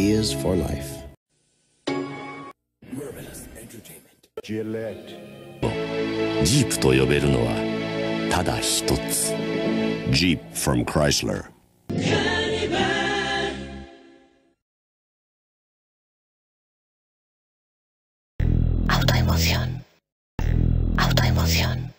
Ideas for Life. Jeep と呼べるのはただ一つ Jeep from Chrysler. Autoemoción. Autoemoción.